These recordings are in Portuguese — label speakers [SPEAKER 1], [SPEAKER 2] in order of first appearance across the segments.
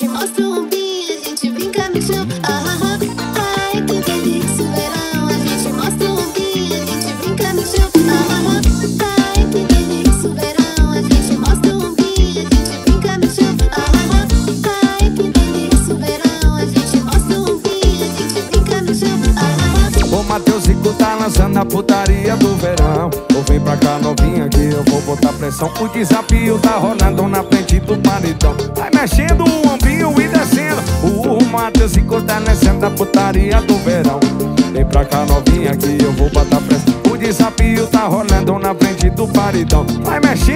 [SPEAKER 1] gente mostra o ombinho, a gente brinca no chão. Ah, ah, ah. Ai, que delícia o verão. A gente mostra o ombinho, a gente brinca no chão. Ah, ah, ah. Ai, que delícia o verão. A gente mostra o ombinho, a gente brinca no chão. Ah, ah, ah. Ai, que delícia o verão. A gente mostra o ombinho, a gente brinca no chão. Ah, ah, ah.
[SPEAKER 2] O Matheus Rico tá lançando a putaria do verão Ou vem pra cá novinha que eu vou botar pressão O desafio tá rolando na frente do paredão Vai mexendo o O Matheus Rico tá lançando a putaria do verão. Vem pra cá novinha que eu vou botar pressão O desafio tá rolando na frente do paredão. Vai mexendo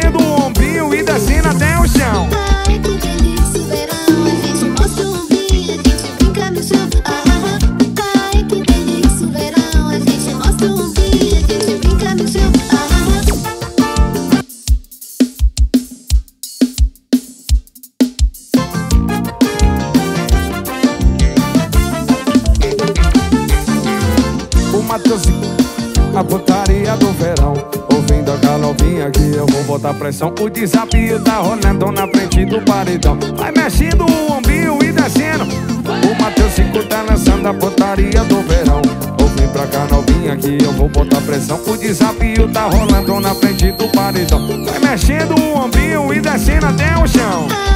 [SPEAKER 2] O Matheus a putaria do verão. Ouvindo a galovinha que eu vou botar pressão. O desafio tá rolando na frente do paredão. Vai mexendo o ombinho e descendo. O Matheus Cinco tá lançando a putaria do verão. Ouvindo pra cá novinha que eu vou botar pressão. O desafio tá rolando na frente do paredão. Vai mexendo o ombinho e descendo até o chão